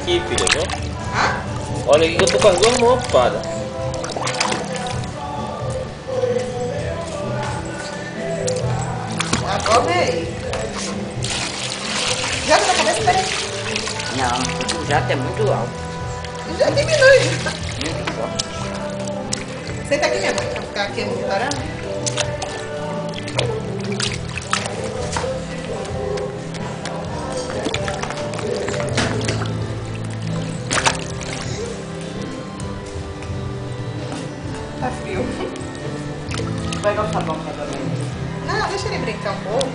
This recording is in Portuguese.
aqui, filha, viu? Olha aqui que eu tô com as duas mãos ocupadas. Agora aí. Joga na cabeça, peraí. Não, o jato é muito alto. Já diminui. Muito forte. Senta aqui, minha mãe, pra ficar aqui monitorando. Tá frio. Vai gostar bom também. Não, deixa ele brincar um pouco.